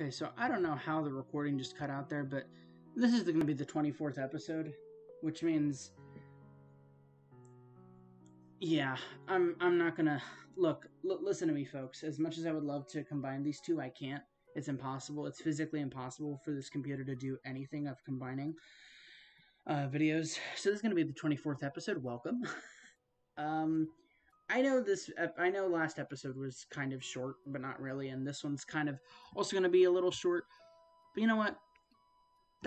Okay, so I don't know how the recording just cut out there, but this is going to be the 24th episode, which means yeah, I'm I'm not going to look l- listen to me folks. As much as I would love to combine these two, I can't. It's impossible. It's physically impossible for this computer to do anything of combining uh, videos. So this is going to be the 24th episode. Welcome. um I know this. I know last episode was kind of short, but not really, and this one's kind of also going to be a little short. But you know what?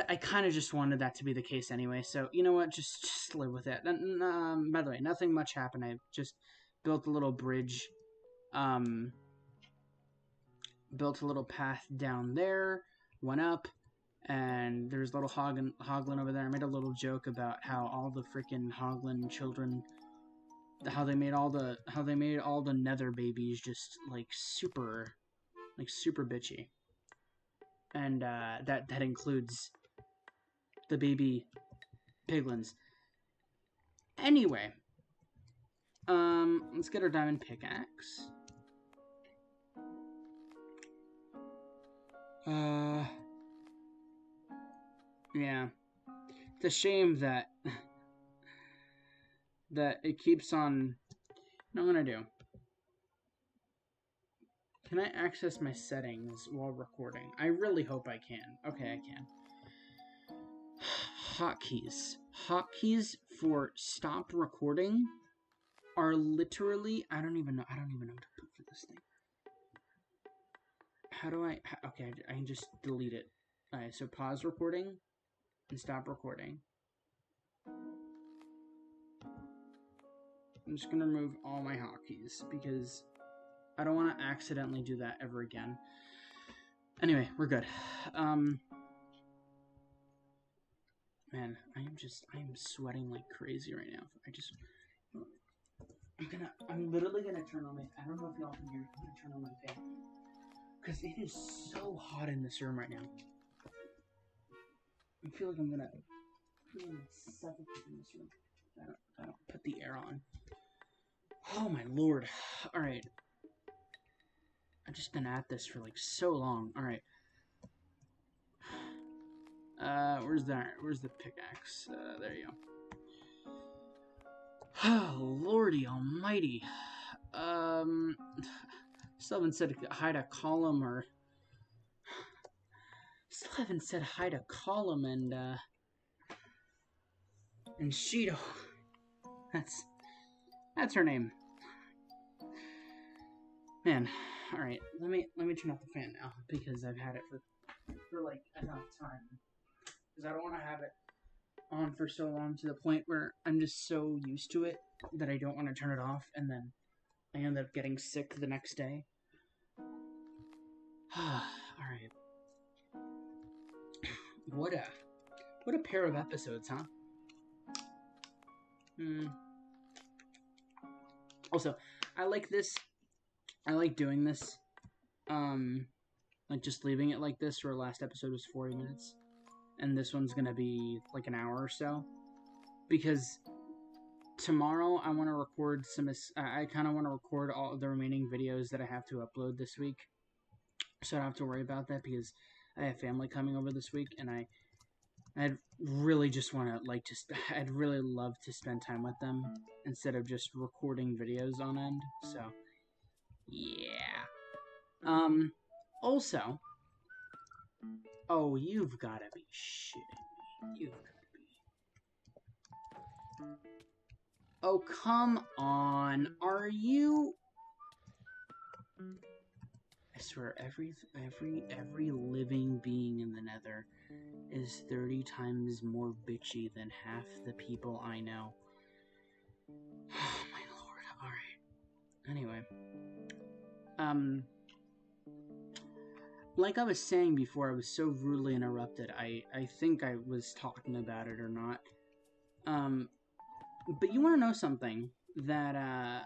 I kind of just wanted that to be the case anyway. So you know what? Just just live with it. And, um, by the way, nothing much happened. I just built a little bridge. Um, built a little path down there. Went up, and there's little Hoglin, Hoglin over there. I made a little joke about how all the freaking Hoglin children how they made all the how they made all the nether babies just like super like super bitchy. And uh, that that includes the baby piglins. Anyway um let's get our diamond pickaxe. Uh yeah. It's a shame that that it keeps on... What I'm going to do... Can I access my settings while recording? I really hope I can. Okay, I can. Hotkeys. Hotkeys for stop recording are literally... I don't even know. I don't even know what to put for this thing. How do I... Okay, I can just delete it. Alright, so pause recording and stop recording. I'm just gonna remove all my hotkeys because I don't want to accidentally do that ever again. Anyway, we're good. Um, man, I am just, I am sweating like crazy right now. I just, I'm gonna, I'm literally gonna turn on my, I don't know if y'all can hear, I'm gonna turn on my fan. Because it is so hot in this room right now. I feel like I'm gonna, I'm gonna suffocate in this room. I don't, I don't put the air on. Oh my lord. Alright. I've just been at this for like so long. Alright. Uh, where's that? Where's the pickaxe? Uh, there you go. Oh, lordy almighty. Um, still haven't said hi to column or... Still haven't said hi to column and, uh... And Shido. That's... That's her name. Man, all right. Let me let me turn off the fan now because I've had it for for like enough time. Because I don't want to have it on for so long to the point where I'm just so used to it that I don't want to turn it off, and then I end up getting sick the next day. all right. What a what a pair of episodes, huh? Hmm. Also, I like this. I like doing this. Um, like just leaving it like this. Where last episode was forty minutes, and this one's gonna be like an hour or so, because tomorrow I want to record some. I kind of want to record all the remaining videos that I have to upload this week, so I don't have to worry about that because I have family coming over this week, and I I'd really just want to like to. I'd really love to spend time with them instead of just recording videos on end. So, yeah. Um. Also. Oh, you've got to be shitting me. You've got to be. Oh, come on. Are you? I swear, every every every living being in the Nether is 30 times more bitchy than half the people I know. Oh my lord. Alright. Anyway. Um like I was saying before, I was so rudely interrupted. I I think I was talking about it or not. Um but you want to know something that uh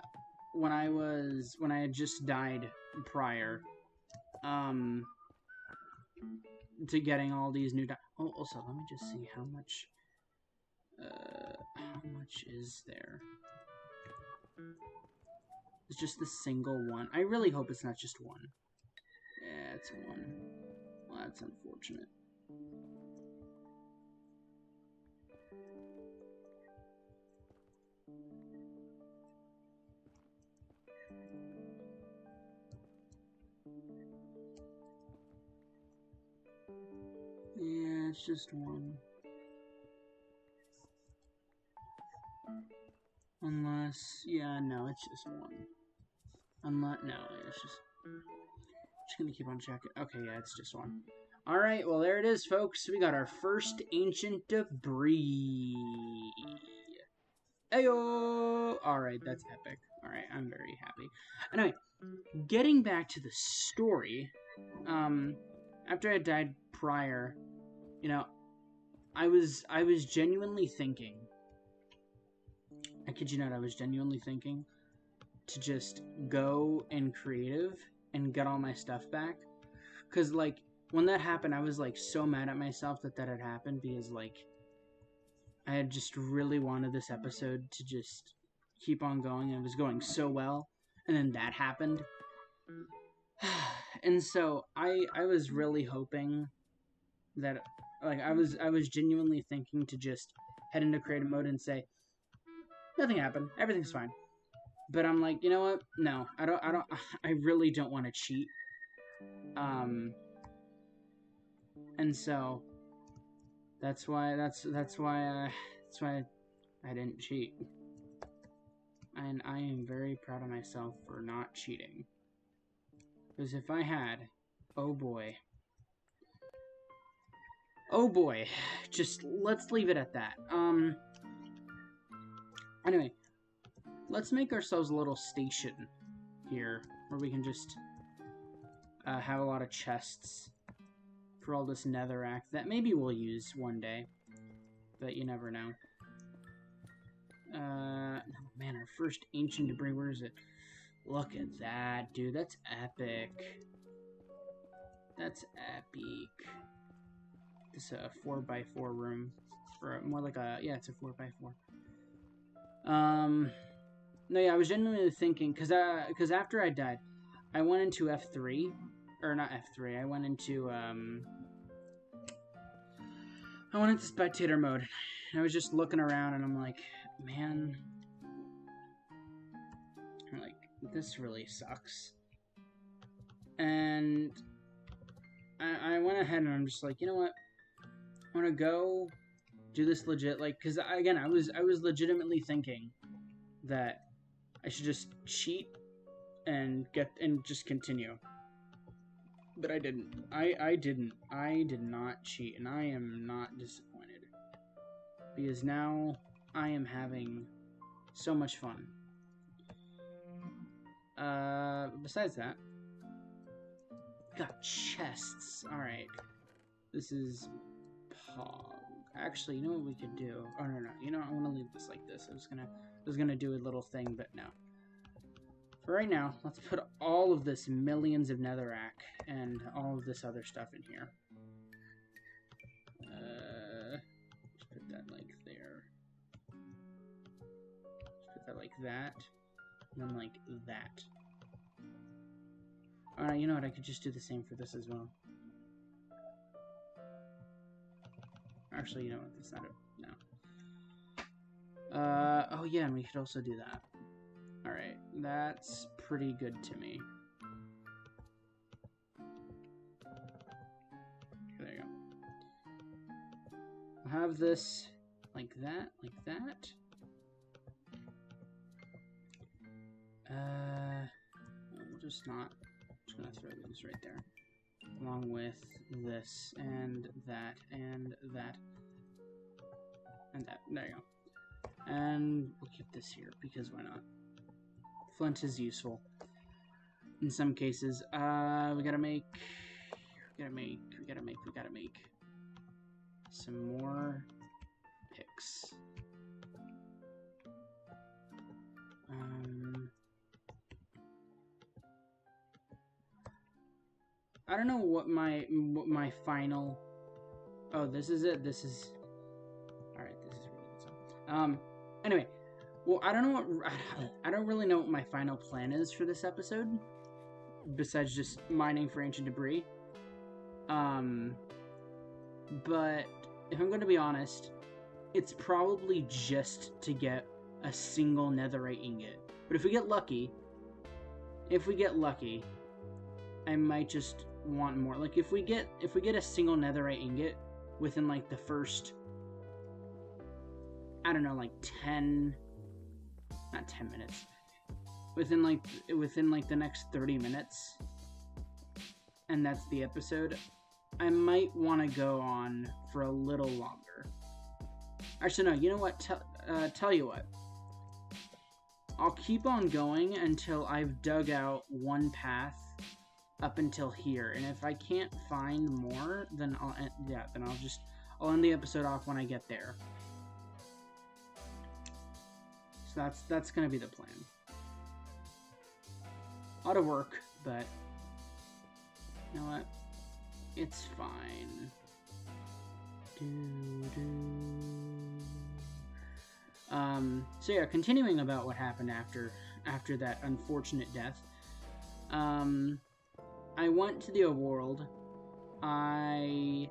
when I was when I had just died prior um to getting all these new. oh, also, let me just see how much. Uh, how much is there? It's just the single one. I really hope it's not just one. Yeah, it's one. that's unfortunate. It's just one. Unless, yeah, no, it's just one. Unless, no, it's just, just gonna keep on checking. Okay, yeah, it's just one. All right, well, there it is, folks. We got our first ancient debris. Ayo! All right, that's epic. All right, I'm very happy. Anyway, getting back to the story, um, after I died prior, you know, I was I was genuinely thinking. I kid you not, I was genuinely thinking to just go and creative and get all my stuff back, because like when that happened, I was like so mad at myself that that had happened because like I had just really wanted this episode to just keep on going. And it was going so well, and then that happened. and so I I was really hoping that like I was I was genuinely thinking to just head into creative mode and say nothing happened, everything's fine. But I'm like, you know what? No, I don't I don't I really don't want to cheat. Um and so that's why that's that's why I, that's why I didn't cheat. And I am very proud of myself for not cheating. Because if I had, oh boy. Oh boy. Just let's leave it at that. Um Anyway, let's make ourselves a little station here where we can just uh, have a lot of chests for all this netherrack that maybe we'll use one day, but you never know. Uh, man, our first ancient debris, where is it? Look at that, dude, that's epic. That's epic. This a four by four room, or more like a, yeah, it's a four by four. Um, no, yeah, I was genuinely thinking, because uh, cause after I died, I went into F3, or not F3, I went into, um, I went into spectator mode. I was just looking around and I'm like, man, I'm like, this really sucks. And I, I went ahead and I'm just like, you know what? Want to go do this legit, like, because again, I was I was legitimately thinking that I should just cheat and get and just continue but I didn't. I I didn't. I did not cheat, and I am not disappointed because now I am having so much fun. Uh, besides that, got chests. All right, this is Pog. Actually, you know what we could do? Oh no no. You know I want to leave this like this. I was gonna I was gonna do a little thing, but no. For right now, let's put all of this millions of netherrack and all of this other stuff in here. Uh, let's put that like there. Let's put that like that. And then like that. Alright, you know what? I could just do the same for this as well. Actually, you know what? That's not it. No. Uh, oh yeah, and we could also do that. Alright, that's pretty good to me. There you go. I'll have this like that, like that. Uh, we'll just not, just gonna throw these right there. Along with this, and that, and that, and that. There you go. And we'll keep this here, because why not? flint is useful in some cases. Uh, we gotta make, we gotta make, we gotta make, we gotta make some more picks. I don't know what my what my final. Oh, this is it. This is. All right, this is really good. Um. Anyway, well, I don't know what I don't really know what my final plan is for this episode, besides just mining for ancient debris. Um, but if I'm going to be honest, it's probably just to get a single netherite ingot. But if we get lucky, if we get lucky, I might just want more. Like if we get if we get a single netherite ingot within like the first I don't know, like 10 not 10 minutes. Within like within like the next 30 minutes and that's the episode, I might want to go on for a little longer. Actually, no, you know what? Tell, uh, tell you what. I'll keep on going until I've dug out one path up until here, and if I can't find more, then I'll end, yeah, then I'll just I'll end the episode off when I get there. So that's that's gonna be the plan. A lot of work, but you know what? It's fine. Do, do. Um, so yeah, continuing about what happened after after that unfortunate death. Um, I went to the overworld. I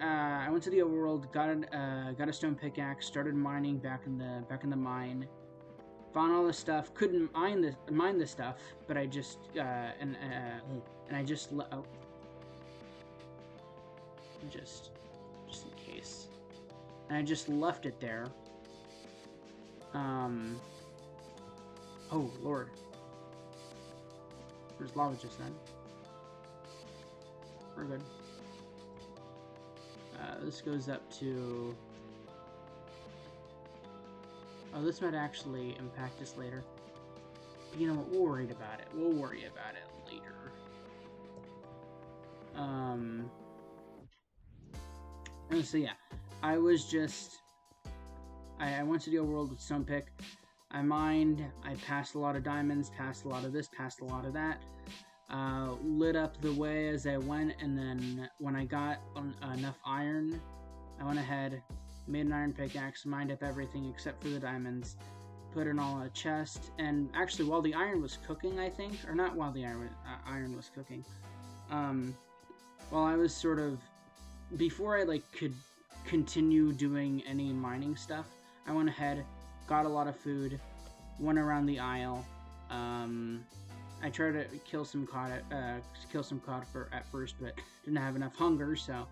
uh, I went to the overworld, got a uh, got a stone pickaxe, started mining back in the back in the mine. Found all the stuff. Couldn't mine the mine the stuff, but I just uh, and uh, and I just le- oh, just just in case. And I just left it there. Um. Oh lord. There's lava just then. We're good. Uh, this goes up to... Oh, this might actually impact us later. But you know what, we'll worry about it. We'll worry about it later. Um... So yeah, I was just... I, I went to the world with Stonepick. I mined, I passed a lot of diamonds, passed a lot of this, passed a lot of that. Uh, lit up the way as I went, and then when I got enough iron, I went ahead, made an iron pickaxe, mined up everything except for the diamonds, put it all in a chest, and actually while the iron was cooking, I think, or not while the iron, uh, iron was cooking, um, while I was sort of, before I like could continue doing any mining stuff, I went ahead, got a lot of food, went around the isle. Um, I tried to kill some cod, uh, kill some cod for at first, but didn't have enough hunger, so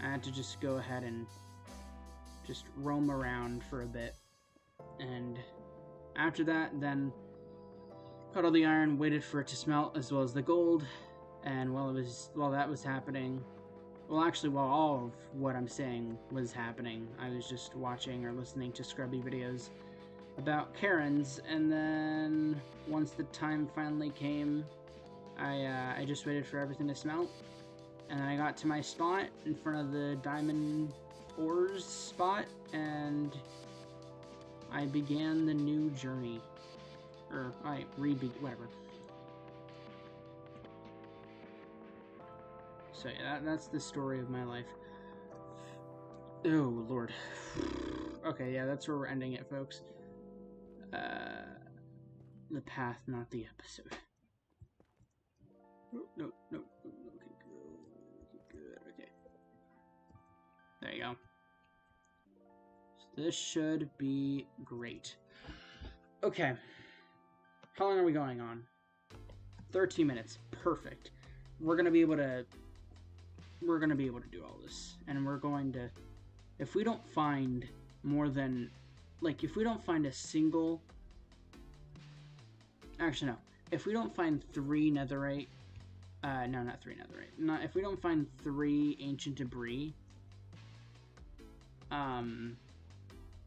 I had to just go ahead and just roam around for a bit. And after that, then cut all the iron, waited for it to smelt, as well as the gold. And while it was while that was happening, well, actually, while all of what I'm saying was happening, I was just watching or listening to scrubby videos about Karens, and then once the time finally came, I uh, I just waited for everything to smelt, and then I got to my spot in front of the diamond ores spot, and I began the new journey, or I re whatever. So yeah, that, that's the story of my life. Oh lord. okay, yeah, that's where we're ending it, folks. Uh, the path, not the episode. No, no, no, okay, good, good, okay. There you go. So this should be great. Okay. How long are we going on? 13 minutes. Perfect. We're going to be able to we're going to be able to do all this. And we're going to, if we don't find more than, like, if we don't find a single, actually, no. If we don't find three netherite, uh, no, not three netherite. Not, if we don't find three ancient debris, um,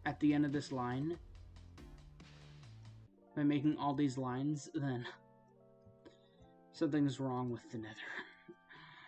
at the end of this line, by making all these lines, then something's wrong with the nether.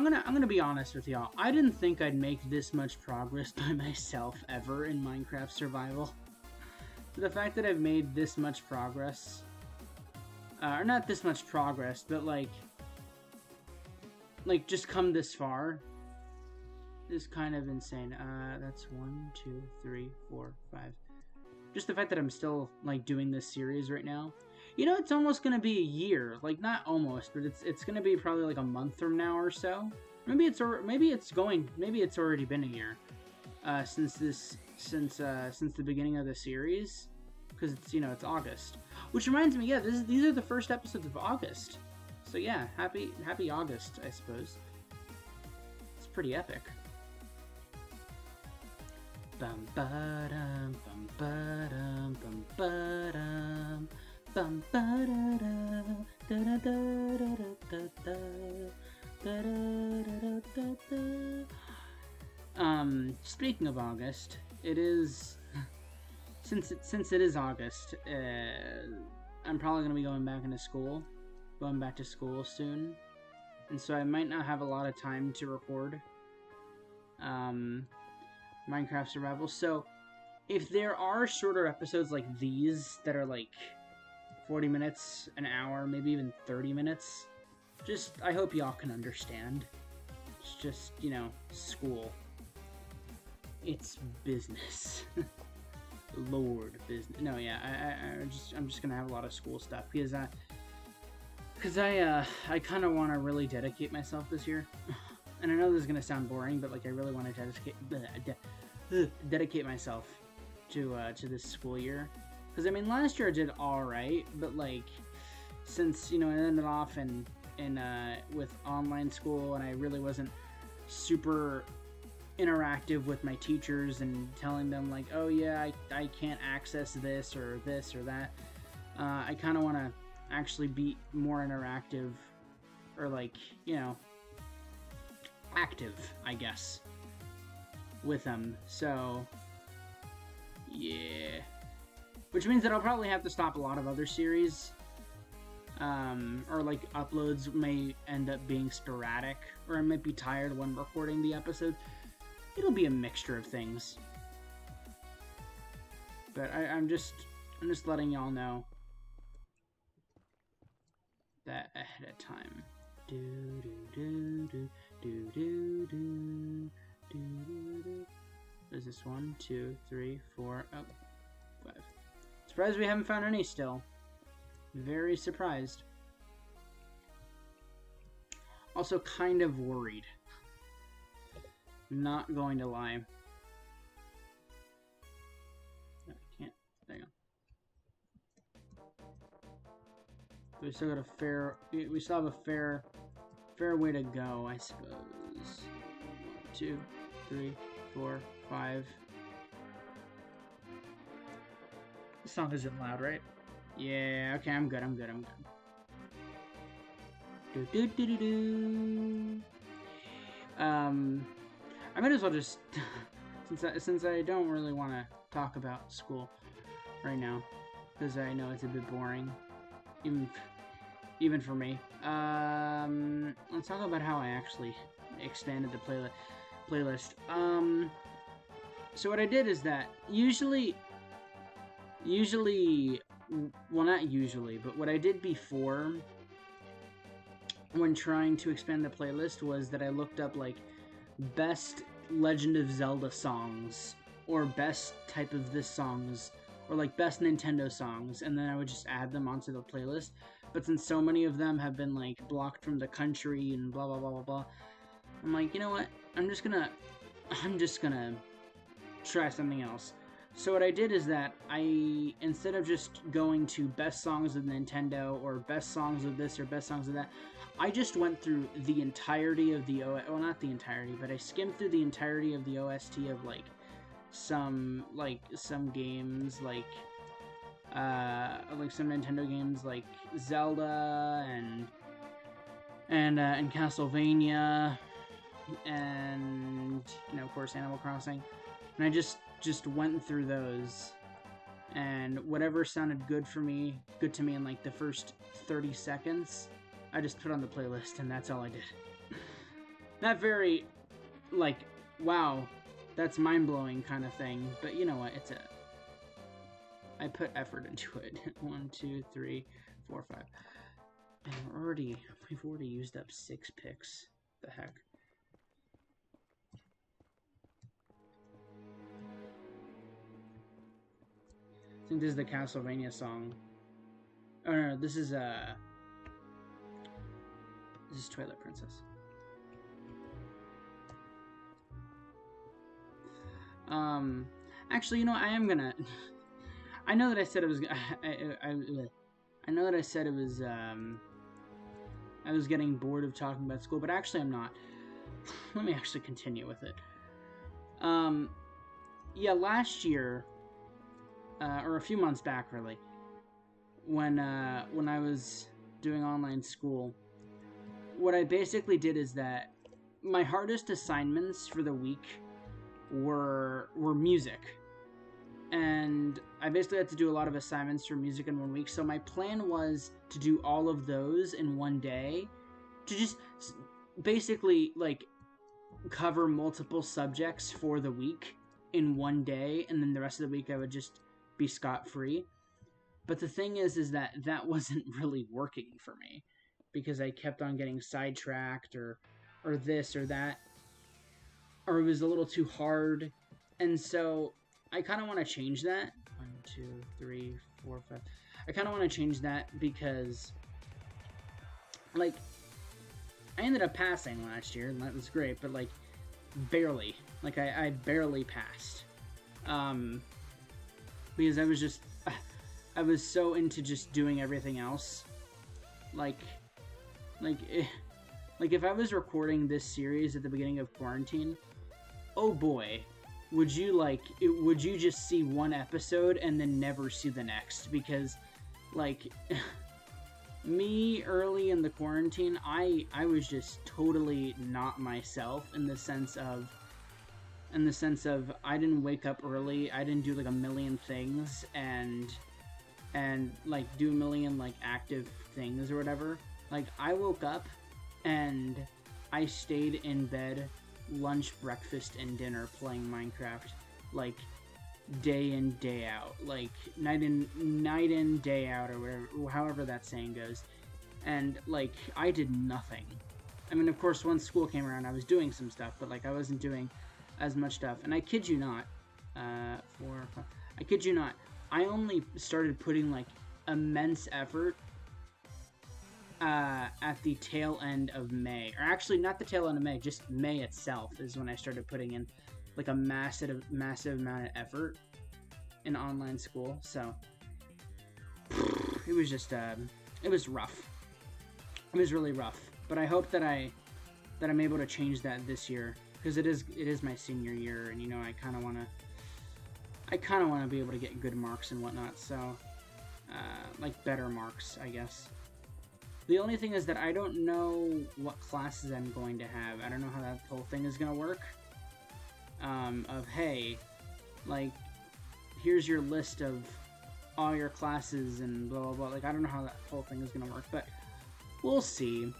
I'm gonna I'm gonna be honest with y'all. I didn't think I'd make this much progress by myself ever in Minecraft Survival. the fact that I've made this much progress, uh, or not this much progress, but like, like just come this far, is kind of insane. Uh, that's one, two, three, four, five. Just the fact that I'm still like doing this series right now you know, it's almost gonna be a year. Like not almost, but it's it's gonna be probably like a month from now or so. Maybe it's or maybe it's going. Maybe it's already been a year uh, since this since uh, since the beginning of the series because it's you know it's August. Which reminds me, yeah, this, these are the first episodes of August. So yeah, happy happy August, I suppose. It's pretty epic. Bum ba dum bum ba dum bum ba dum. Bum, ba, da, da, da, da, da, da, da, da, da, Um, speaking of August, it is since it, since it is August, uh, I'm probably gonna be going back into school, going back to school soon, and so I might not have a lot of time to record um, Minecraft Survival. So, if there are shorter episodes like these that are like 40 minutes, an hour, maybe even 30 minutes. Just, I hope y'all can understand. It's just, you know, school. It's business. Lord business. No, yeah, I, I, I just, I'm just gonna have a lot of school stuff because I, because I, uh, I kind of want to really dedicate myself this year. and I know this is gonna sound boring, but like I really want to dedicate, de dedicate myself to, uh, to this school year because I mean, last year I did all right, but like since you know it ended off in in uh, with online school, and I really wasn't super interactive with my teachers and telling them like, oh yeah, I, I can't access this or this or that. Uh, I kind of want to actually be more interactive or like you know active, I guess, with them. So yeah. Which means that I'll probably have to stop a lot of other series. Um, or like uploads may end up being sporadic, or I might be tired when recording the episode. It'll be a mixture of things. But I, I'm just I'm just letting y'all know that ahead of time. Do do do do do do do do do. Is this one, two, three, four, oh. Surprised we haven't found any still. Very surprised. Also kind of worried. Not going to lie. Can't. There. We still got a fair. We still have a fair, fair way to go, I suppose. One, two, three, four, five. Song isn't loud, right? Yeah, okay, I'm good, I'm good, I'm good. Do, do, do, do, do. Um, I might as well just, since I, since I don't really want to talk about school right now, because I know it's a bit boring, even, even for me. Um, let's talk about how I actually expanded the playlist. Playlist. Um, so what I did is that usually usually, well, not usually, but what I did before when trying to expand the playlist was that I looked up like best Legend of Zelda songs or best type of this songs or like best Nintendo songs and then I would just add them onto the playlist. But since so many of them have been like blocked from the country and blah blah blah blah blah, I'm like, you know what? I'm just gonna I'm just gonna try something else. So what I did is that I, instead of just going to best songs of Nintendo or best songs of this or best songs of that, I just went through the entirety of the O. Well, not the entirety, but I skimmed through the entirety of the OST of like some like some games like uh like some Nintendo games like Zelda and and uh, and Castlevania and you know of course Animal Crossing and I just just went through those and whatever sounded good for me, good to me in like the first 30 seconds, I just put on the playlist and that's all I did. not very, like, wow, that's mind blowing kind of thing. But you know what? It's a. I put effort into it. One, two, three, four, five. And we're already we've already used up six picks. The heck. Think this is the Castlevania song. Oh no, this is uh this is Toilet Princess. Um, actually, you know, I am gonna. I know that I said it was. I, I, I, I know that I said it was. Um, I was getting bored of talking about school, but actually, I'm not. Let me actually continue with it. Um, yeah, last year, uh, or a few months back, really, when uh, when I was doing online school, what I basically did is that my hardest assignments for the week were were music. And I basically had to do a lot of assignments for music in one week. So my plan was to do all of those in one day to just basically like cover multiple subjects for the week in one day and then the rest of the week I would just be scot free. But the thing is is that that wasn't really working for me because I kept on getting sidetracked or or this or that or it was a little too hard. And so I kind of want to change that. One, two, three, four, five. I kind of want to change that because, like, I ended up passing last year, and that was great, but, like, barely. Like, I, I barely passed. Um, because I was just, I was so into just doing everything else. Like, like, eh, like if I was recording this series at the beginning of quarantine, oh boy, would you like would you just see one episode and then never see the next because like me early in the quarantine i i was just totally not myself in the sense of in the sense of i didn't wake up early i didn't do like a million things and and like do a million like active things or whatever like i woke up and i stayed in bed lunch, breakfast, and dinner playing Minecraft, like day in day out, like night in night in day out, or whatever, however that saying goes. And like I did nothing. I mean, of course, once school came around, I was doing some stuff, but like I wasn't doing as much stuff. And I kid you not, uh, four, five, I kid you not, I only started putting like immense effort uh, at the tail end of May, or actually not the tail end of May, just May itself is when I started putting in like a massive, massive amount of effort in online school. So it was just, uh, it was rough. It was really rough, but I hope that I that I'm able to change that this year because it is it is my senior year, and you know I kind of want to I kind of want to be able to get good marks and whatnot. So uh, like better marks, I guess. The only thing is that I don't know what classes I'm going to have. I don't know how that whole thing is going to work. Um, of, hey, like, here's your list of all your classes and blah, blah, blah. Like, I don't know how that whole thing is going to work, but we'll see.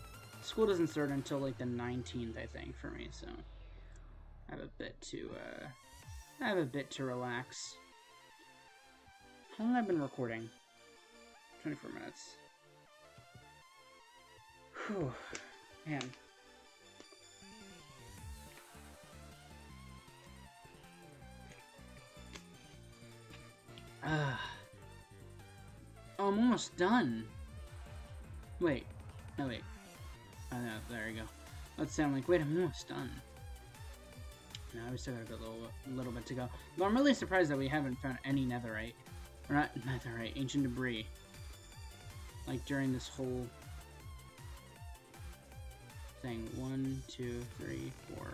School doesn't start until, like, the 19th, I think, for me, so I have a bit to, uh, I have a bit to relax. How long have I been recording? 24 minutes. Whew. Man. Ah. Oh, I'm almost done. Wait. No, wait. Oh, no, there we go. Let's sound like, wait, I'm almost done. No, we still got a little, little bit to go. But I'm really surprised that we haven't found any netherite. Or not netherite, ancient debris. Like, during this whole thing. One, two, three, four,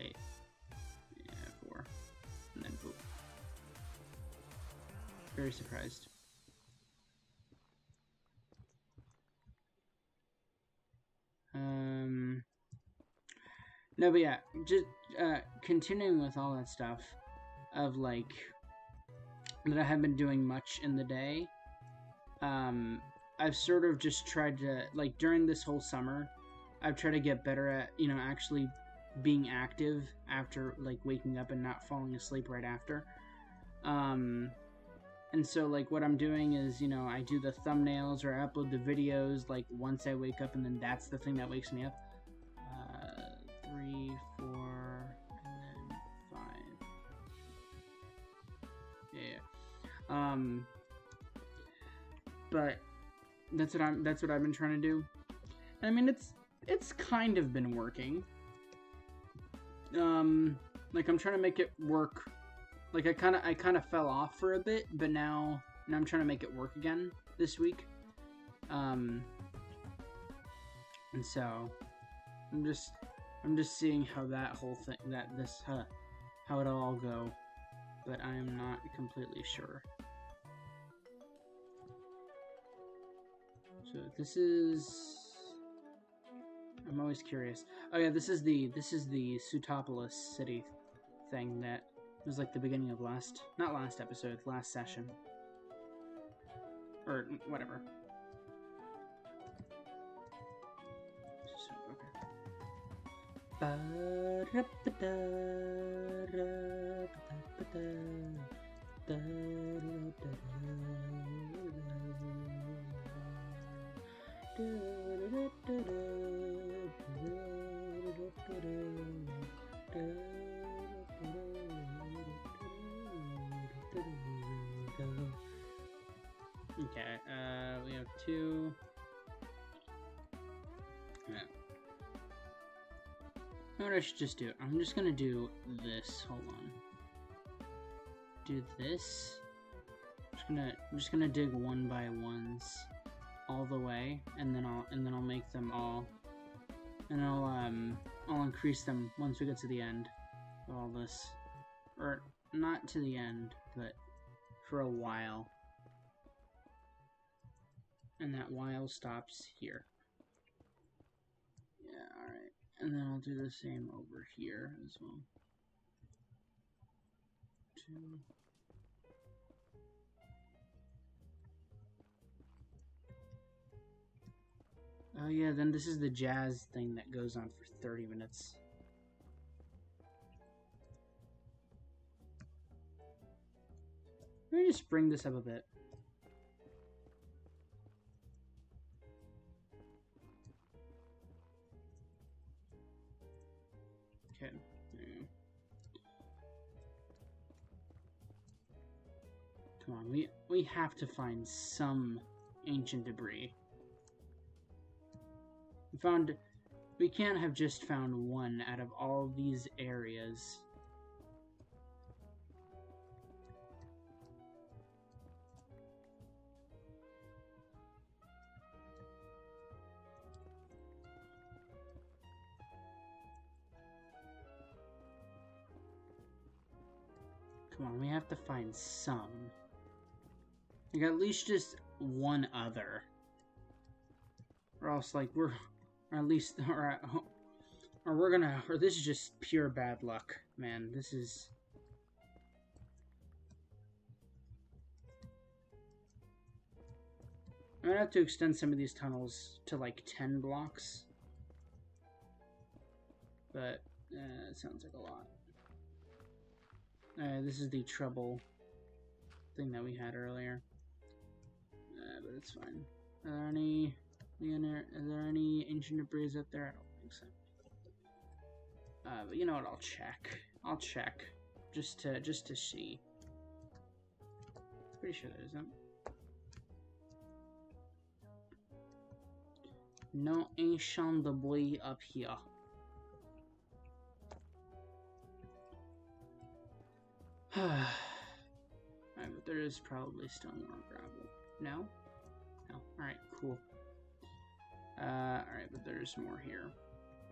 eight. Yeah, four. And then boop. Very surprised. No, but yeah, just uh, continuing with all that stuff of like that I haven't been doing much in the day. Um, I've sort of just tried to like during this whole summer. I've tried to get better at you know actually being active after like waking up and not falling asleep right after. Um, and so like what I'm doing is you know I do the thumbnails or I upload the videos like once I wake up and then that's the thing that wakes me up. Um. But that's what I'm. That's what I've been trying to do. I mean, it's it's kind of been working. Um, like I'm trying to make it work. Like I kind of I kind of fell off for a bit, but now now I'm trying to make it work again this week. Um, and so I'm just I'm just seeing how that whole thing that this uh, how it'll all go, but I am not completely sure. So this is. I'm always curious. Oh yeah, this is the this is the Sootopolis City thing that was like the beginning of last not last episode, last session. Or whatever. Okay, uh, we have two. Yeah. What I should just do? I'm just gonna do this. Hold on. Do this. I'm just gonna I'm just gonna dig one by ones all the way, and then I'll and then I'll make them all, and I'll um I'll increase them once we get to the end of all this, or not to the end, but for a while and that while stops here. Yeah, alright. And then I'll do the same over here as well. Two. Oh yeah, then this is the jazz thing that goes on for 30 minutes. Let me just bring this up a bit. Okay. Come on, we we have to find some ancient debris. We found we can't have just found one out of all these areas. Come on, we have to find some. Like, at least just one other. Or else, like, we're... Or at least... Or, or we're gonna... Or this is just pure bad luck, man. This is... I'm gonna have to extend some of these tunnels to, like, 10 blocks. But, uh, sounds like a lot. Uh, this is the trouble thing that we had earlier. Uh, but it's fine. Are there any, are there any ancient debris up there? I don't think so. Uh, but you know what? I'll check. I'll check just to just to see. Pretty sure there isn't. No ancient debris up here. Alright, but there is probably still more gravel. No? No. Alright, cool. Uh, alright, but there's more here.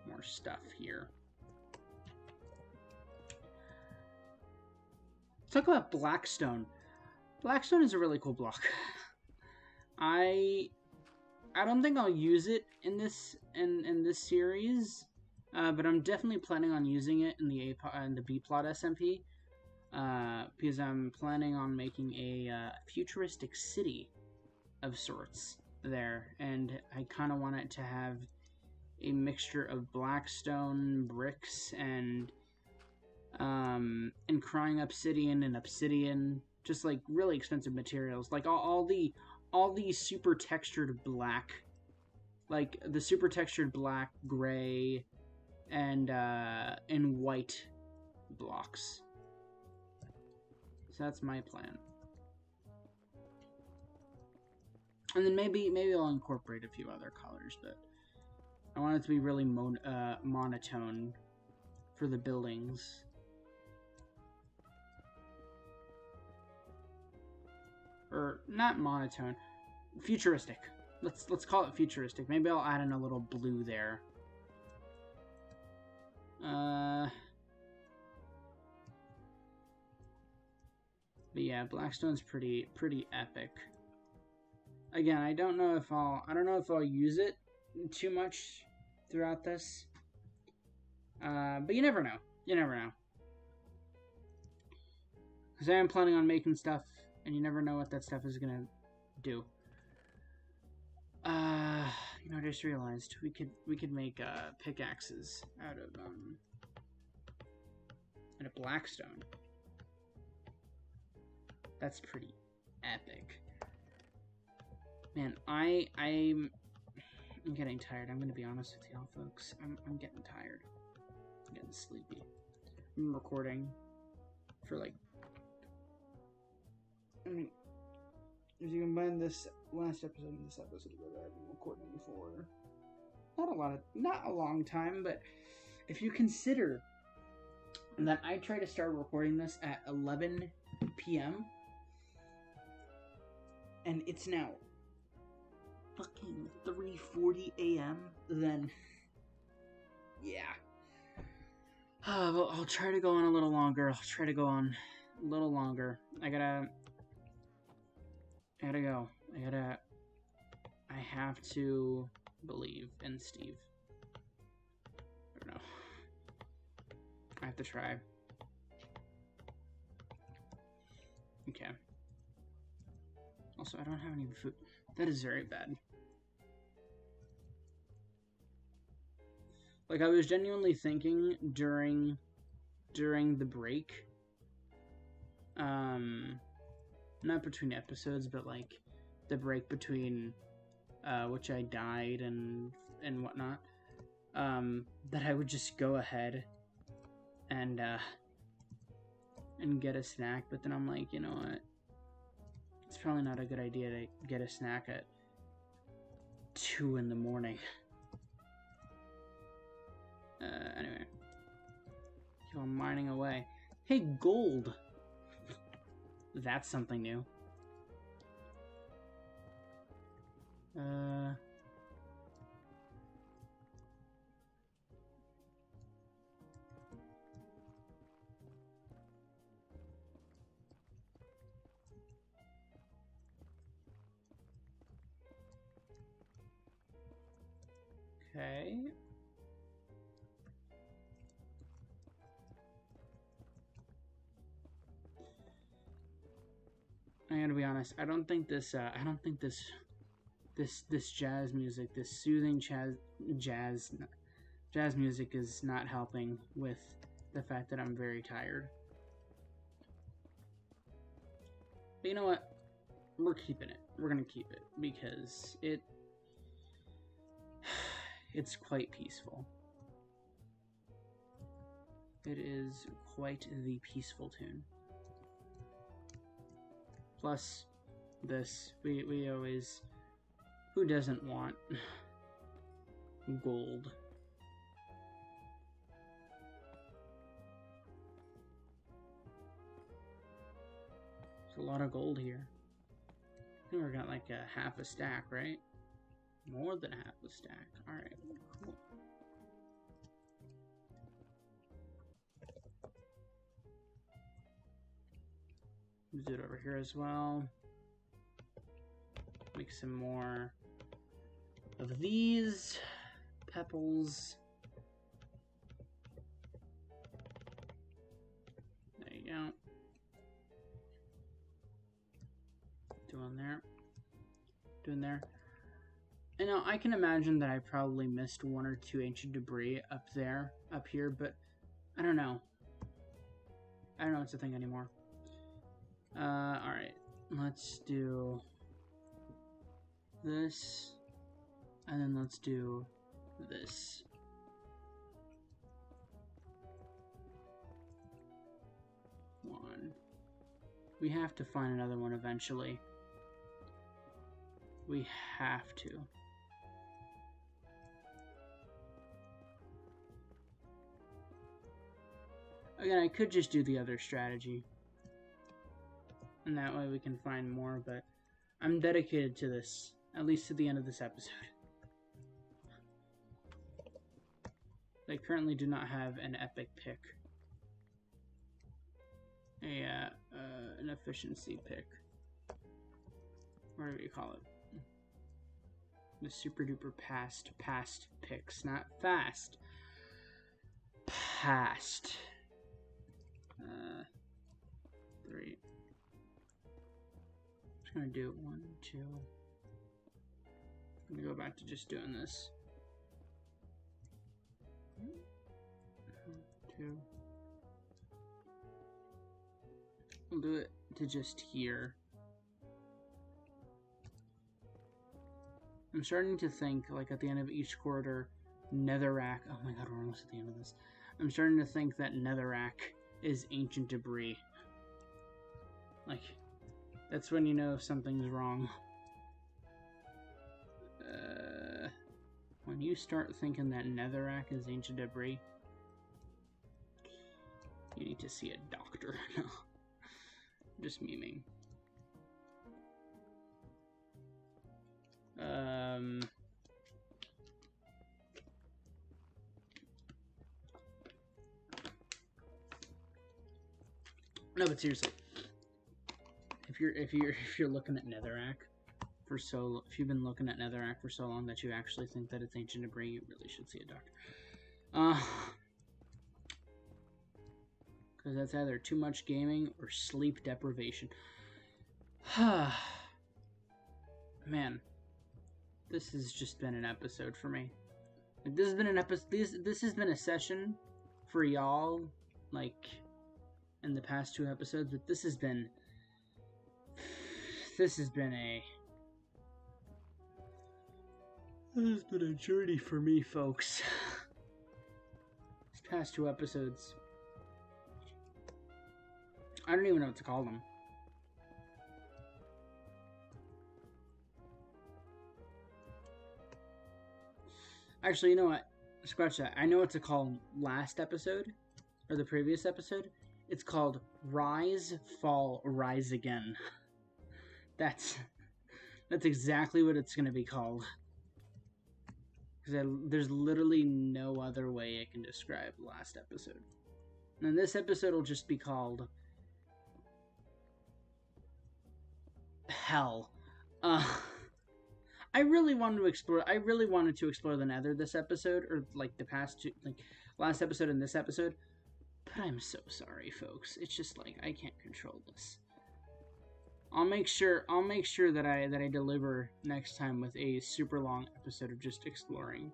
More stuff here. Talk about Blackstone. Blackstone is a really cool block. I I don't think I'll use it in this in in this series, uh, but I'm definitely planning on using it in the A in the B plot SMP uh, because I'm planning on making a uh, futuristic city of sorts there, and I kind of want it to have a mixture of blackstone bricks and um, and crying obsidian and obsidian, just like really expensive materials. Like all, all the all the super textured black, like the super textured black, gray, and uh, and white blocks. So that's my plan. And then maybe maybe I'll incorporate a few other colors, but I want it to be really mon- uh, monotone for the buildings. Or not monotone, futuristic. Let's let's call it futuristic. Maybe I'll add in a little blue there. Uh But yeah, Blackstone's pretty pretty epic. Again, I don't know if I'll I don't know if I'll use it too much throughout this. Uh, but you never know. You never know. Because I am planning on making stuff, and you never know what that stuff is gonna do. Uh, you know, I just realized we could we could make uh, pickaxes out of um out of blackstone. That's pretty epic. Man, I I'm I'm getting tired. I'm gonna be honest with y'all, folks. I'm I'm getting tired. I'm getting sleepy. I'm recording for like. I mean, if you combine this last episode and this episode together, I've been recording for not a lot of not a long time, but if you consider that I try to start recording this at 11 p.m. and it's now fucking 3:40 a.m. then yeah. Uh, well, I'll try to go on a little longer. I'll try to go on a little longer. I gotta I gotta go. I gotta I have to believe in Steve. I don't know. I have to try. Okay. Also, I don't have any food. That is very bad. Like I was genuinely thinking during during the break um not between episodes but like the break between uh which I died and and whatnot um that I would just go ahead and uh and get a snack but then I'm like you know what it's probably not a good idea to get a snack at 2 in the morning. Uh, anyway. On mining away. Hey, gold! That's something new. Uh... Okay. I gotta be honest. I don't think this. Uh, I don't think this. This this jazz music, this soothing jazz jazz jazz music is not helping with the fact that I'm very tired. But you know what? We're keeping it. We're gonna keep it because it it's quite peaceful. It is quite the peaceful tune. Plus, this, we, we always, who doesn't want gold? There's a lot of gold here. I think we got like a half a stack, right? More than half a stack. Alright, cool. Do it over here as well. Make some more of these pebbles. There you go. Doing there. Doing there. I know I can imagine that I probably missed one or two ancient debris up there, up here, but I don't know. I don't know what's the thing anymore. Uh, alright. Let's do this. And then let's do this. One. We have to find another one eventually. We have to. Again, I could just do the other strategy. And that way we can find more, but I'm dedicated to this, at least to the end of this episode. They currently do not have an epic pick. A, uh, uh, an efficiency pick. Whatever you call it. The super duper past, past picks, not fast. Past. Uh, three. Just gonna do it one, two. I'm gonna go back to just doing this. One, Two. I'll do it to just here. I'm starting to think, like at the end of each quarter, Netherrack. Oh my god, we're almost at the end of this. I'm starting to think that Netherrack is ancient debris. Like, that's when you know something's wrong. Uh, when you start thinking that Netherrack is ancient debris, you need to see a doctor. no. Just memeing. Um... No, but seriously, if you're if you're if you're looking at Netherrack for so if you've been looking at Netherrack for so long that you actually think that it's ancient debris, you really should see a doctor. Uh, because that's either too much gaming or sleep deprivation. Man, this has just been an episode for me. Like, this has been an episode. This this has been a session for y'all, like in the past two episodes, but this has been this has been a this has been a journey for me, folks. These past two episodes, I don't even know what to call them. Actually, you know what? Scratch that. I know what to call last episode, or the previous episode. It's called Rise, Fall, Rise Again. That's that's exactly what it's gonna be called. Because there's literally no other way I can describe last episode. And this episode will just be called Hell. Uh, I really wanted to explore. I really wanted to explore the Nether this episode, or like the past two, like last episode and this episode. I'm so sorry, folks. It's just like I can't control this. I'll make sure I'll make sure that I that I deliver next time with a super long episode of just exploring.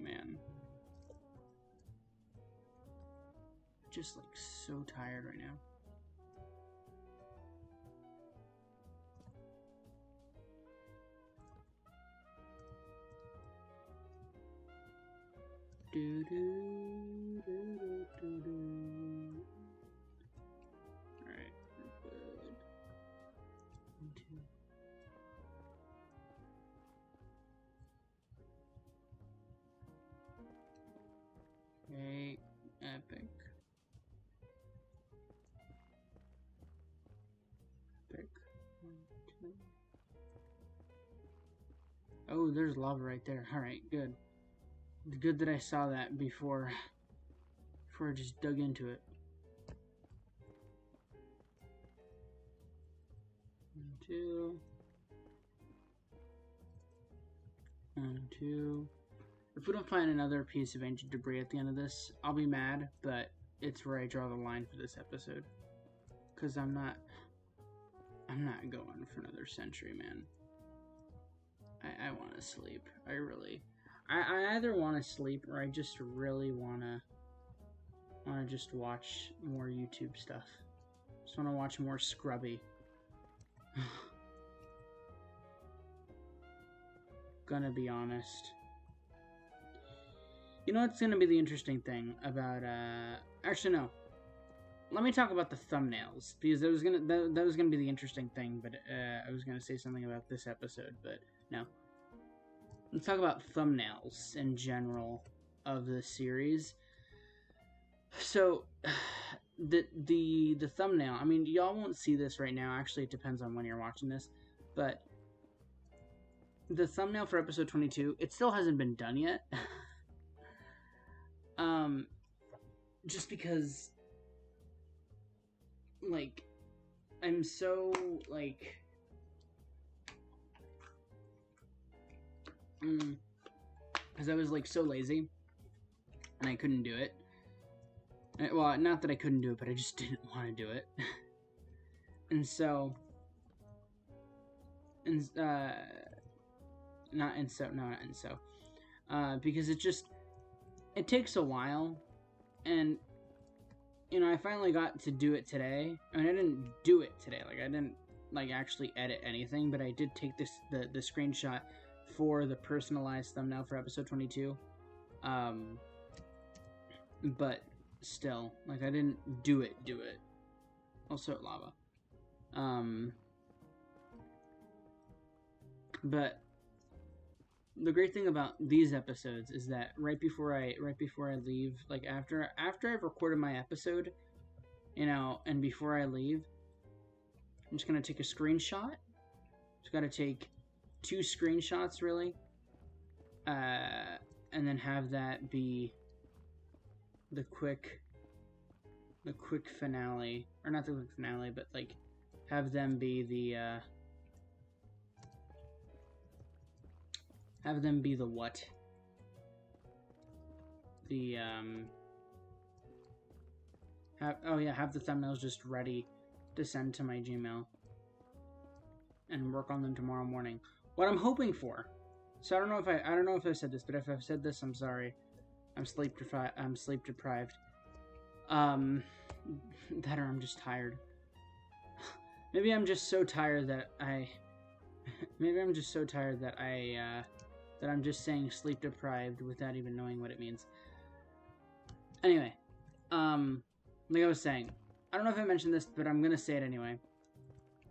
Man. Just like so tired right now. Do, do, do, do, do. Alright. One, two. Okay, epic. Epic. One, two. Oh, there's lava right there. Alright, good. Good that I saw that before before I just dug into it. One, two. One, two. If we don't find another piece of ancient debris at the end of this, I'll be mad, but it's where I draw the line for this episode. Because I'm not... I'm not going for another century, man. I, I want to sleep. I really. I, I either want to sleep or I just really want to want to just watch more YouTube stuff. Just want to watch more Scrubby. Gonna be honest. You know what's gonna be the interesting thing about uh actually no. Let me talk about the thumbnails because that was gonna that, that was gonna be the interesting thing, but uh, I was gonna say something about this episode, but no. Let's talk about thumbnails in general of the series. So, the the the thumbnail. I mean, y'all won't see this right now. Actually, it depends on when you're watching this, but the thumbnail for episode 22 it still hasn't been done yet. um, just because, like, I'm so like. Because mm, I was like so lazy and I couldn't do it. Well, not that I couldn't do it, but I just didn't want to do it. and so, and uh, not and so, no, not and so, uh, because it just it takes a while, and you know, I finally got to do it today. I mean, I didn't do it today, like I didn't like actually edit anything, but I did take this the the screenshot for the personalized thumbnail for episode 22. Um, but still, like I didn't do it, do it. Also lava. Um, but the great thing about these episodes is that right before I right before I leave, like after after I've recorded my episode, you know, and before I leave, I'm just gonna take a screenshot. Just gotta take two screenshots really, uh, and then have that be the quick the quick finale or not the quick finale but like have them be the uh have them be the what? The um have oh yeah have the thumbnails just ready to send to my gmail and work on them tomorrow morning what i'm hoping for so i don't know if i i don't know if i said this but if i've said this i'm sorry I'm sleep deprived. I'm sleep deprived. Um, that or I'm just tired. maybe I'm just so tired that I. maybe I'm just so tired that I uh, that I'm just saying sleep deprived without even knowing what it means. Anyway, um, like I was saying, I don't know if I mentioned this, but I'm gonna say it anyway.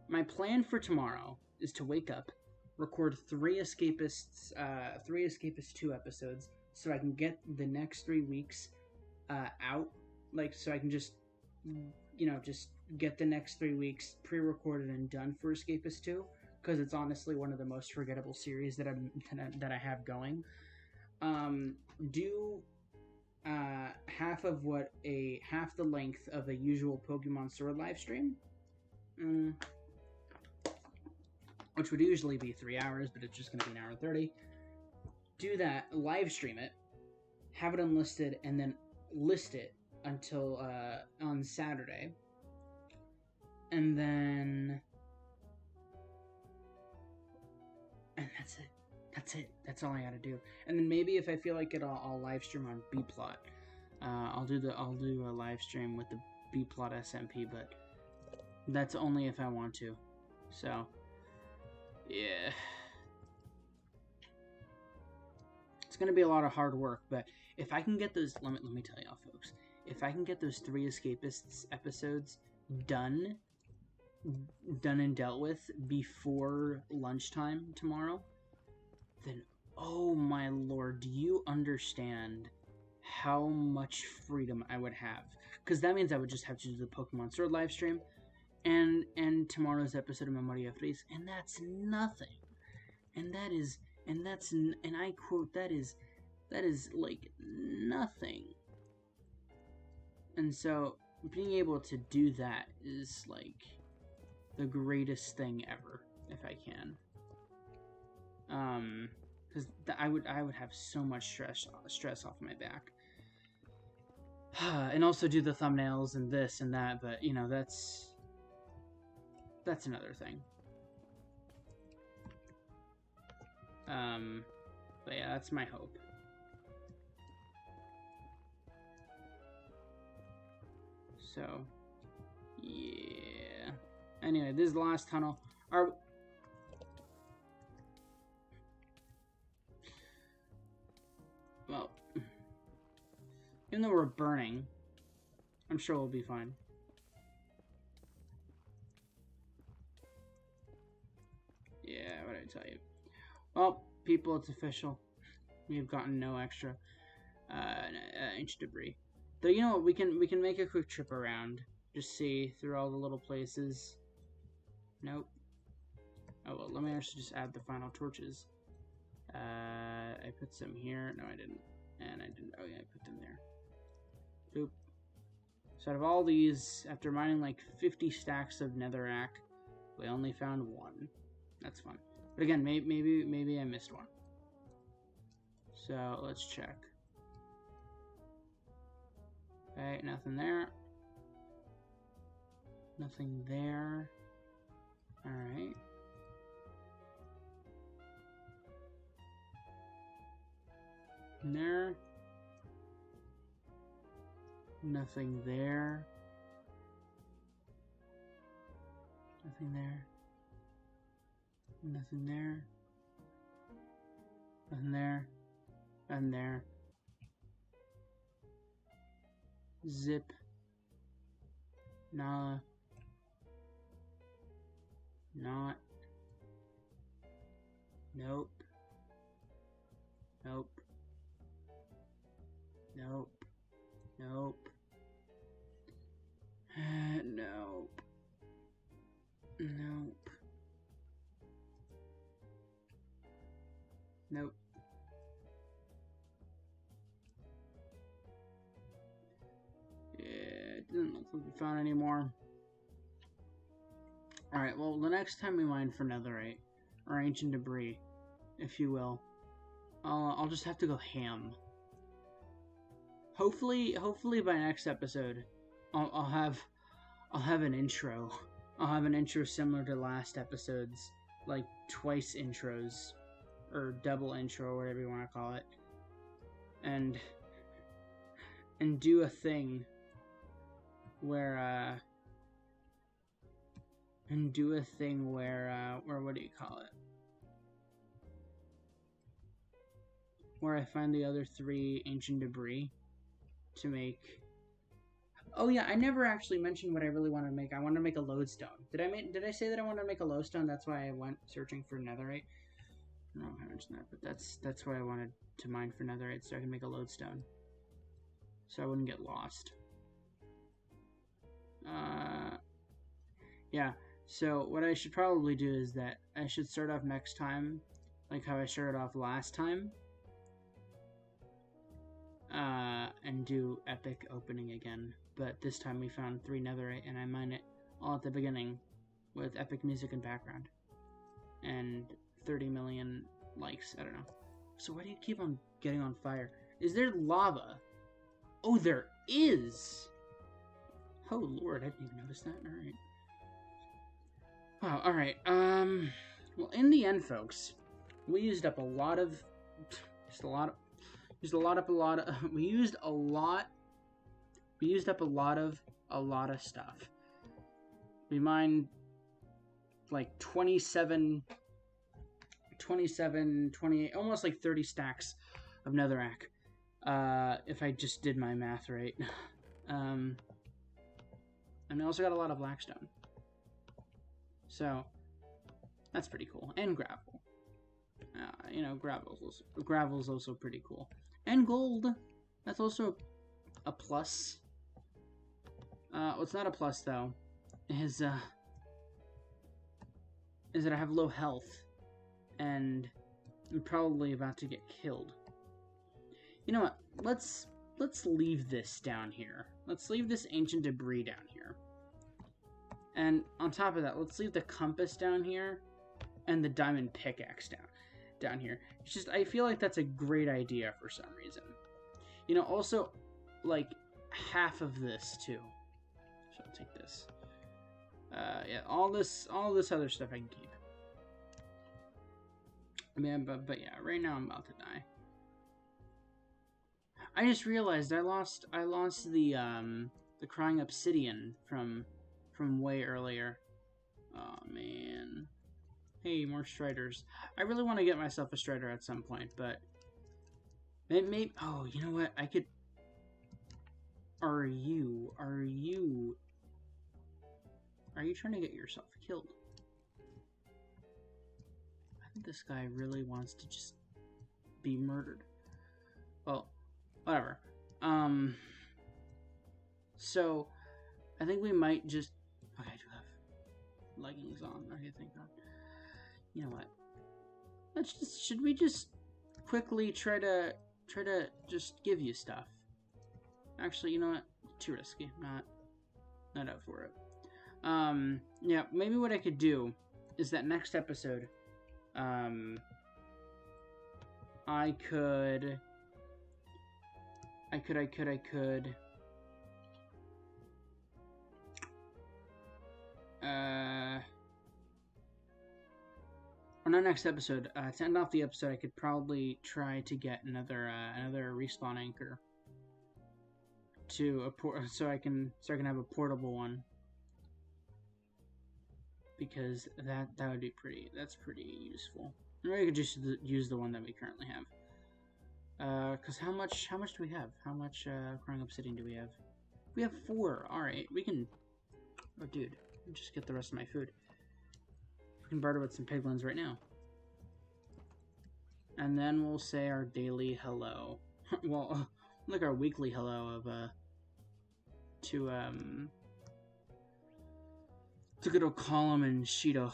My plan for tomorrow is to wake up, record three escapists, uh, three escapists two episodes, so I can get the next three weeks uh, out, like so I can just you know just get the next three weeks pre-recorded and done for Escapist Two because it's honestly one of the most forgettable series that I'm that I have going. Um, do uh, half of what a half the length of a usual Pokemon Sword live stream. Mm, which would usually be three hours, but it's just going to be an hour and 30 do that, live stream it, have it unlisted, and then list it until uh, on Saturday. And then. And that's it. That's it. That's all I gotta do. And then maybe if I feel like it, I'll, I'll live stream on B plot. Uh, I'll do the I'll do a live stream with the B plot SMP, but that's only if I want to. So, yeah. It's going to be a lot of hard work, but if I can get those, let me, let me tell y'all, folks, if I can get those three Escapists episodes done, done and dealt with before lunchtime tomorrow, then oh my lord, do you understand how much freedom I would have? Because that means I would just have to do the Pokemon Sword live stream and and tomorrow's episode of Memoria Feliz, and that's nothing. And that is and that's and I quote that is that is like nothing. And so being able to do that is like the greatest thing ever if I can. Um cuz I would I would have so much stress stress off my back. and also do the thumbnails and this and that, but you know, that's that's another thing. Um, but yeah, that's my hope. So, yeah. Anyway, this is the last tunnel. Are well, even though we're burning, I'm sure we'll be fine. I tell you? Well, people, it's official. We've gotten no extra uh, uh, ancient debris. Though you know what, we can we can make a quick trip around, just see through all the little places. Nope. Oh well, let me actually just add the final torches. Uh, I put some here. No, I didn't. And I didn't. Oh yeah, I put them there. Boop. So out of all these, after mining like 50 stacks of netherrack, we only found one. That's fun. But again, maybe maybe maybe I missed one. So let's check. Okay, nothing there. Nothing there. Alright. There. Nothing there. Nothing there. Nothing there. Nothing there. Nothing there. Zip. Nah. Not. Nope. Nope. Nope. Yeah, it doesn't look like we found anymore. Alright, well, the next time we mine for netherite, or ancient debris, if you will, uh, I'll just have to go ham. Hopefully, hopefully by next episode, I'll, I'll have, I'll have an intro. I'll have an intro similar to last episode's, like twice intros or double intro, or whatever you want to call it, and and do a thing where uh and do a thing where uh where what do you call it? Where I find the other three ancient debris to make Oh yeah, I never actually mentioned what I really want to make. I want to make a lodestone. Did I make did I say that I wanted to make a lodestone? That's why I went searching for netherite. No, I mentioned that, but that's that's why I wanted to mine for netherite so I can make a lodestone. So I wouldn't get lost. Uh, yeah, so what I should probably do is that I should start off next time, like how I started off last time. Uh, and do epic opening again. But this time we found three netherite and I mine it all at the beginning with epic music and background. And 30 million likes. I don't know. So why do you keep on getting on fire? Is there lava? Oh, there is! Oh, Lord, I didn't even notice that. Alright. Wow, alright. Um, well, in the end, folks, we used up a lot of... Just a lot of... Used a lot of... A lot of... We used a lot... We used up a lot of... A lot of stuff. We mined... Like, 27 27, 28, almost like 30 stacks of netherrack. Uh, if I just did my math right. Um, and I also got a lot of blackstone. So, that's pretty cool. And gravel. Uh, you know, gravel's also, gravel's also pretty cool. And gold. That's also a plus. Uh, what's not a plus, though, is, uh, is that I have low health and I'm probably about to get killed. You know what? Let's let's leave this down here. Let's leave this ancient debris down here. And on top of that, let's leave the compass down here and the diamond pickaxe down down here. It's just I feel like that's a great idea for some reason. You know, also like half of this too. So I'll take this. Uh, yeah, all this, all this other stuff I can keep. Man, but but yeah, right now I'm about to die. I just realized I lost I lost the um the crying obsidian from from way earlier. Oh man. Hey, more striders. I really want to get myself a strider at some point, but maybe, maybe oh, you know what? I could Are you are you Are you trying to get yourself killed? Think this guy really wants to just be murdered. Well, whatever. Um, so I think we might just. Okay, I do have leggings on. Okay, thank God. You know what? Let's just. Should we just quickly try to try to just give you stuff? Actually, you know what? Too risky. Not not up for it. Um, yeah, maybe what I could do is that next episode, um, I could I could, I could, I could. Uh, on our next episode, uh, to end off the episode, I could probably try to get another uh, another respawn anchor to a port, so I can so I can have a portable one because that that would be pretty. That's pretty useful. Or I could just use the one that we currently have. Uh, cause how much, how much do we have? How much, uh, crying obsidian do we have? We have four. Alright, we can... Oh, dude. Just get the rest of my food. We can barter with some piglins right now. And then we'll say our daily hello. well, uh, like our weekly hello of, uh... To, um... Good old Column and Shido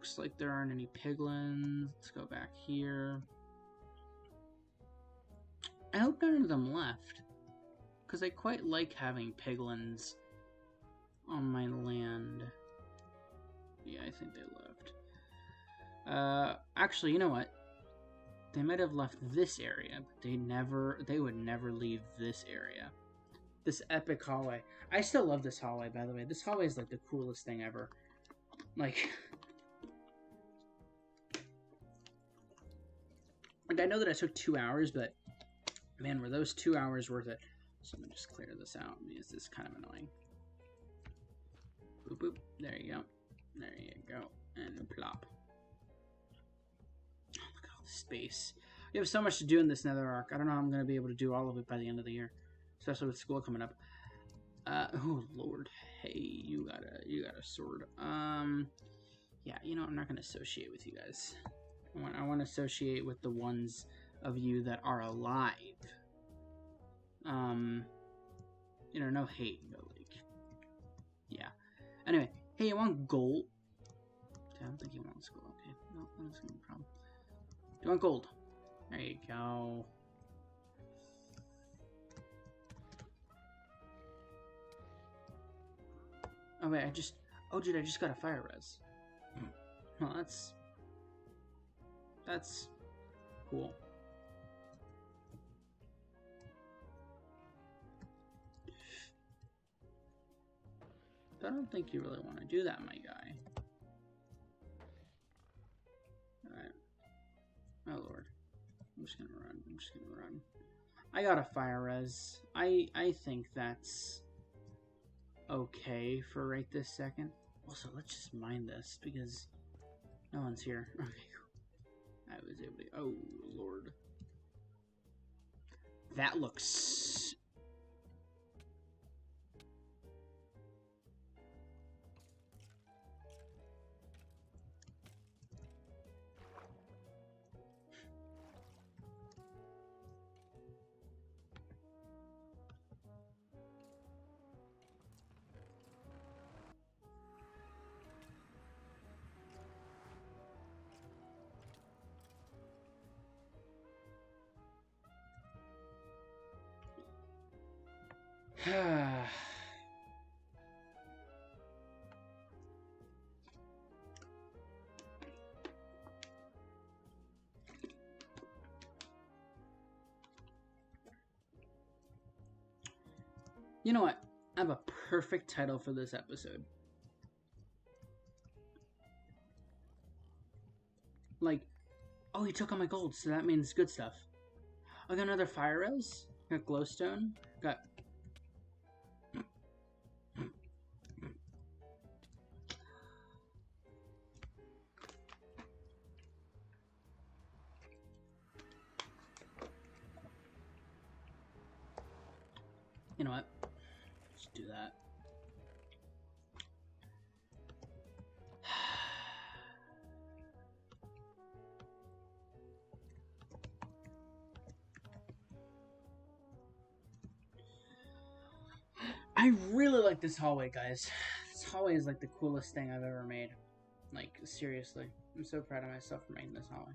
looks like there aren't any piglins. Let's go back here. I hope none of them left. Because I quite like having piglins on my land. Yeah, I think they left. Uh, actually, you know what? They might have left this area, but they never, they would never leave this area. This epic hallway. I still love this hallway, by the way. This hallway is like the coolest thing ever. Like, Like, I know that I took two hours, but man, were those two hours worth it. So I'm gonna just clear this out because this is kind of annoying. Boop, boop. There you go. There you go. And plop. Oh, look at all the space. We have so much to do in this nether arc. I don't know how I'm going to be able to do all of it by the end of the year. Especially with school coming up. Uh, oh, Lord. Hey, you got a, you got a sword. Um, yeah, you know, I'm not to associate with you guys. I want, I want to associate with the ones of you that are alive. Um, you know, no hate, but like, yeah. Anyway, hey, you want gold? I don't think he wants gold. Okay, no, that's no problem. Do you want gold? There you go. Oh wait, I just, oh dude, I just got a fire res. Hmm. Well, that's that's cool. I don't think you really want to do that, my guy. Alright. Oh lord. I'm just gonna run. I'm just gonna run. I got a fire res. I I think that's okay for right this second. Also, let's just mine this because no one's here. Okay, I was able to. Oh, Lord. That looks You know what? I have a perfect title for this episode. Like, oh, he took all my gold, so that means good stuff. I got another fire res. Got glowstone. Got. This hallway, guys. This hallway is like the coolest thing I've ever made. Like, seriously. I'm so proud of myself for making this hallway.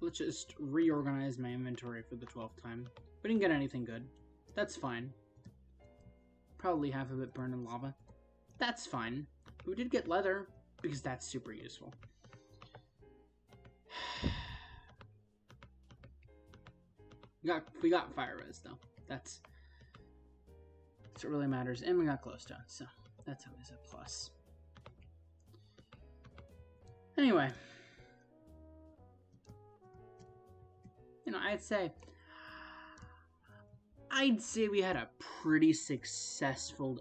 Let's just reorganize my inventory for the 12th time. We didn't get anything good. That's fine. Probably half of it burned in lava. That's fine. We did get leather, because that's super useful. We got we got fire res though. That's that's what really matters. And we got glowstone, so that's always a plus. Anyway. You know, I'd say I'd say we had a pretty successful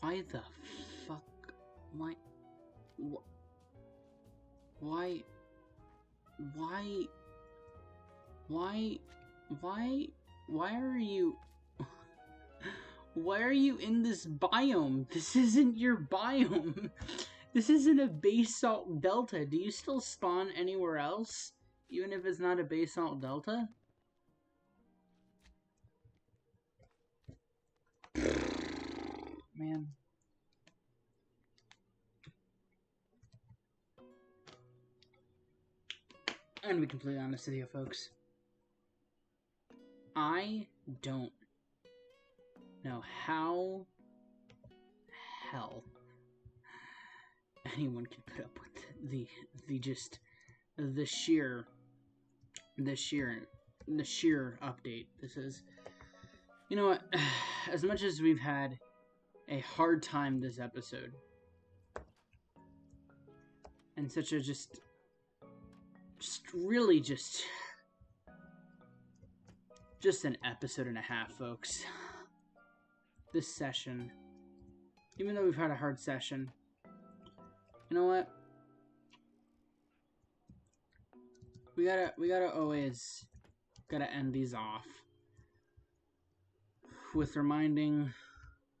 Why the fuck why wh- why why why why why are you why are you in this biome? This isn't your biome. This isn't a basalt delta. Do you still spawn anywhere else even if it's not a basalt delta? Man. I'm gonna be completely honest with you folks. I don't know how hell anyone can put up with the the just the sheer the sheer the sheer update this is you know what as much as we've had a hard time this episode and such a just just really just just an episode and a half, folks. This session, even though we've had a hard session, you know what? We gotta, we gotta always, gotta end these off with reminding,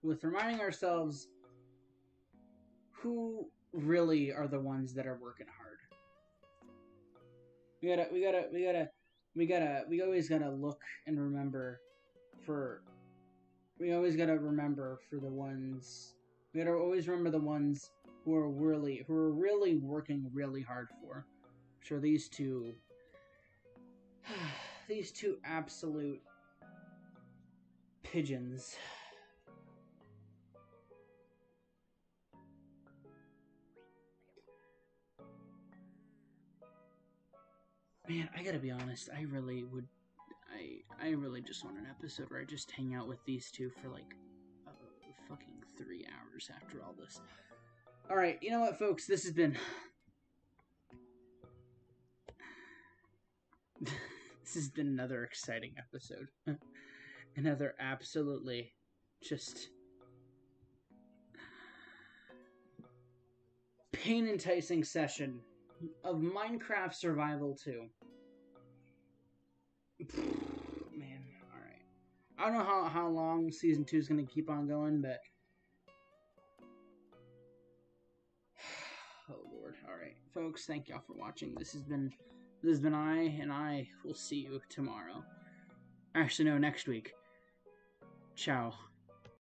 with reminding ourselves who really are the ones that are working hard. We gotta, we gotta, we gotta we gotta we always gotta look and remember for we always gotta remember for the ones we gotta always remember the ones who are really who are really working really hard for. Sure these two these two absolute pigeons Man, I gotta be honest. I really would. I I really just want an episode where I just hang out with these two for like uh, fucking three hours after all this. All right, you know what, folks? This has been. This has been another exciting episode. another absolutely just pain enticing session of Minecraft Survival 2. Man, alright. I don't know how, how long Season 2 is going to keep on going, but... Oh, Lord. Alright, folks, thank y'all for watching. This has been... This has been I, and I will see you tomorrow. Actually, no, next week. Ciao.